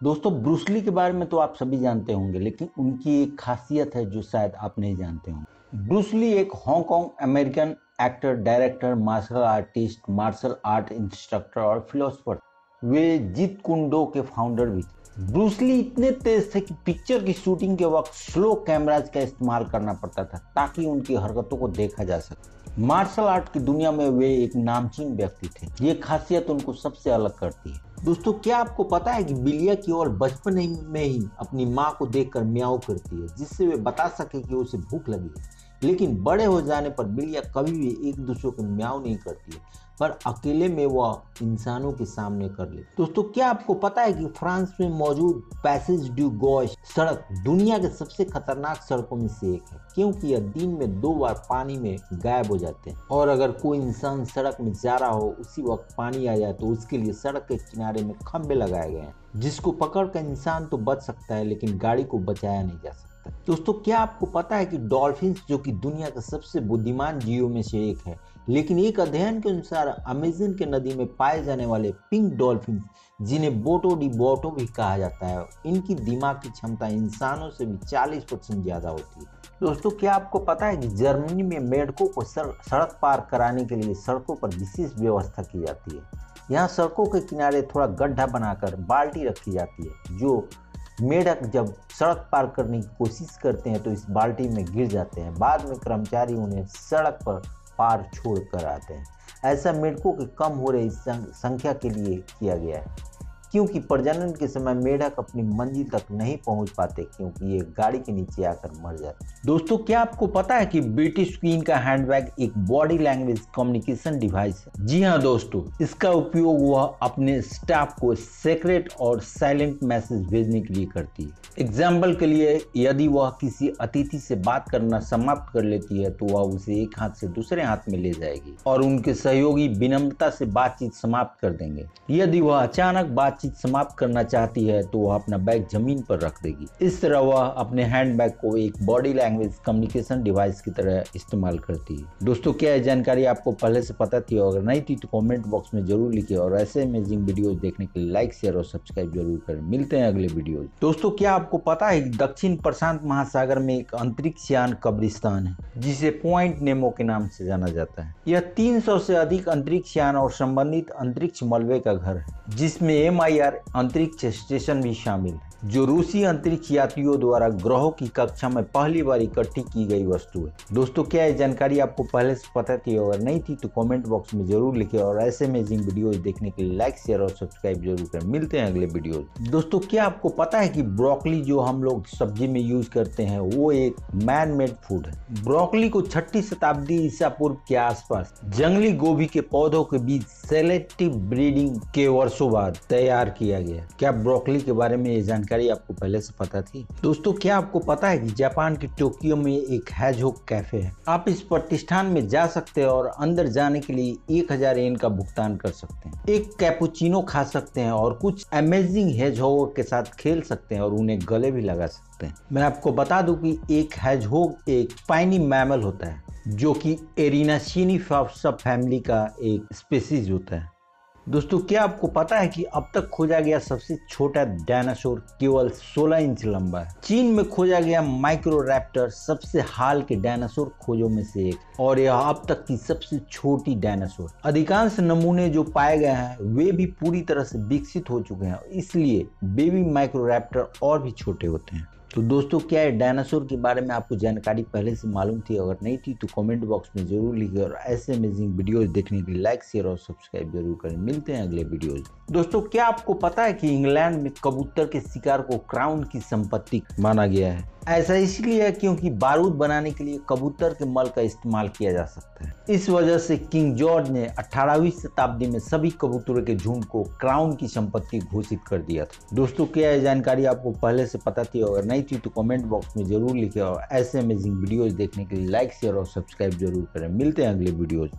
दोस्तों ब्रूसली के बारे में तो आप सभी जानते होंगे, लेकिन उनकी एक खासियत है जो शायद आप नहीं जानते होंगे। ब्रूसली एक Hong Kong American actor, director, martial artist, martial art instructor और फिलोसफर। वे जीत कुंडो के फाउंडर भी थे। ब्रूसली इतने तेज थे कि पिक्चर की शूटिंग के वक्त स्लो कैमराज का इस्तेमाल करना पड़ता था, ताकि उनकी हरकतों को देखा जा सके। मार्शल आर्ट की दुनिया में वे एक नामचीन व्यक्ति थे। ये खासियत उनको सबसे अलग करती है। दोस्तों, क्या आपको पता है कि बिलिया की ओर बचपन में ही अपनी माँ को देखकर म्याओ करती है, जिससे वे बता सके कि उसे भूख लगी है? लेकिन बड़े हो जाने पर बिल्लियाँ कभी भी एक दूसरे को म्याव नहीं करती है। पर अकेले में वह इंसानों के सामने कर ले दोस्तों, क्या आपको पता है कि फ्रांस में मौजूद पैसेज ड्यू गॉश सड़क दुनिया के सबसे खतरनाक सड़कों में से एक है, क्योंकि यह दिन में दो बार पानी में गायब हो जाते हैं। और अगर कोई इंसान सड़क में जा रहा हो, उसी वक्त पानी आ जाए तो उसके लिए सड़क के किनारे में खंबे लगाए गए हैं, जिसको पकड़ कर इंसान तो बच सकता है, लेकिन गाड़ी को बचाया नहीं जा सकता। दोस्तों, क्या आपको पता है कि डॉल्फिन जो कि दुनिया का सबसे बुद्धिमान जीवों में से एक है, लेकिन एक अध्ययन के अनुसार अमेजन के नदी में पाए जाने वाले पिंक डॉल्फिन जिन्हें बोटो डी बोटो भी कहा जाता है, इनकी दिमाग की क्षमता इंसानों से भी 40 परसेंट ज़्यादा होती है। दोस्तों, क्या आपको पता है कि जर्मनी में मेढकों को सड़क पार कराने के लिए सड़कों पर विशेष व्यवस्था की जाती है? यहाँ सड़कों के किनारे थोड़ा गड्ढा बनाकर बाल्टी रखी जाती है, जो मेढक जब सड़क पार करने की कोशिश करते हैं तो इस बाल्टी में गिर जाते हैं। बाद में कर्मचारी उन्हें सड़क पर पार छोड़ कर आते हैं। ऐसा मेढकों के कम हो रही संख्या के लिए किया गया है। क्योंकि प्रजनन के समय मेढक अपनी मंजिल तक नहीं पहुँच पाते क्योंकि ये गाड़ी के नीचे आकर मर जाते दोस्तों, क्या आपको पता है कि ब्रिटिश क्वीन का हैंडबैग एक बॉडी लैंग्वेज कम्युनिकेशन डिवाइस है? जी हाँ दोस्तों, इसका उपयोग वह अपने स्टाफ को सेक्रेट और साइलेंट मैसेज भेजने के लिए करती है। एग्ज़ाम्पल के लिए, यदि वह किसी अतिथि से बात करना समाप्त कर लेती है तो वह उसे एक हाथ से दूसरे हाथ में ले जाएगी और उनके सहयोगी विनम्रता से बातचीत समाप्त कर देंगे। यदि वह अचानक बातचीत बातचीत समाप्त करना चाहती है तो वह अपना बैग ज़मीन पर रख देगी। इस तरह वह अपने हैंड बैग को एक बॉडी लैंग्वेज कम्युनिकेशन डिवाइस की तरह इस्तेमाल करती है। दोस्तों, क्या यह जानकारी आपको पहले से पता थी अगर नहीं थी तो कॉमेंट बॉक्स में ज़रूर लिखे और ऐसे अमेजिंग वीडियो देखने के लिए लाइक शेयर और सब्सक्राइब ज़रूर करें। मिलते हैं अगले वीडियो दोस्तों, क्या आपको पता है दक्षिण प्रशांत महासागर में एक अंतरिक्ष यान कब्रिस्तान है, जिसे पॉइंट नेमो के नाम से जाना जाता है? यह 300 से अधिक अंतरिक्ष यान और संबंधित अंतरिक्ष मलबे का घर है, जिसमें एम आई अंतरिक्ष स्टेशन भी शामिल। है जो रूसी अंतरिक्ष यात्रियों द्वारा ग्रहों की कक्षा में पहली बार इकट्ठी की गई वस्तु है। दोस्तों, क्या ये जानकारी आपको पहले से पता थी अगर नहीं थी तो कमेंट बॉक्स में ज़रूर लिखे और ऐसे अमेजिंग वीडियो देखने के लिए लाइक शेयर और सब्सक्राइब ज़रूर करें। मिलते हैं अगले वीडियो दोस्तों, क्या आपको पता है कि ब्रोकली जो हम लोग सब्ज़ी में यूज़ करते हैं, वो एक मैन मेड फ़ूड है। ब्रोकली को छठी शताब्दी ईसा पूर्व के आसपास जंगली गोभी के पौधों के बीच सेलेक्टिव ब्रीडिंग के वर्षों बाद तैयार किया गया। क्या ब्रोकली के बारे में ये जानकारी आपको पहले से पता थी? दोस्तों, क्या आपको पता है कि जापान के टोक्यो में एक हैजहोक कैफ़े है? आप इस प्रतिष्ठान में जा सकते हैं और अंदर जाने के लिए एक हज़ार एन का भुगतान कर सकते हैं। एक कैपुचिनो खा सकते हैं और कुछ अमेजिंग हेजहोग के साथ खेल सकते हैं और उन्हें गले भी लगा सकते हैं। मैं आपको बता दूँ कि एक हैजहोग एक पाइनी मैमल होता है। जो कि एरिनाशीनी सब फैमिली का एक स्पेसीज होता है। दोस्तों, क्या आपको पता है कि अब तक खोजा गया सबसे छोटा डायनासोर केवल 16 इंच लंबा है? चीन में खोजा गया माइक्रो रैप्टर सबसे हाल के डायनासोर खोजों में से एक और यह अब तक की सबसे छोटी डायनासोर। अधिकांश नमूने जो पाए गए हैं, वे भी पूरी तरह से विकसित हो चुके हैं, इसलिए बेबी माइक्रो रैप्टर और भी छोटे होते हैं। तो दोस्तों, क्या है, डायनासोर के बारे में आपको जानकारी पहले से मालूम थी? अगर नहीं थी तो कमेंट बॉक्स में ज़रूर लिखिए और ऐसे अमेजिंग वीडियोस देखने के लिए लाइक शेयर और सब्सक्राइब ज़रूर करें। मिलते हैं अगले वीडियोस दोस्तों, क्या आपको पता है कि इंग्लैंड में कबूतर के शिकार को क्राउन की संपत्ति माना गया है? ऐसा इसलिए है क्योंकि बारूद बनाने के लिए कबूतर के मल का इस्तेमाल किया जा सकता है। इस वजह से किंग जॉर्ज ने 18वीं शताब्दी में सभी कबूतरों के झुंड को क्राउन की संपत्ति घोषित कर दिया था। दोस्तों, क्या यह जानकारी आपको पहले से पता थी? अगर नहीं थी तो कमेंट बॉक्स में ज़रूर लिखे और ऐसे अमेजिंग वीडियोज़ देखने के लिए लाइक शेयर और सब्सक्राइब ज़रूर करें। मिलते हैं अगले वीडियोज़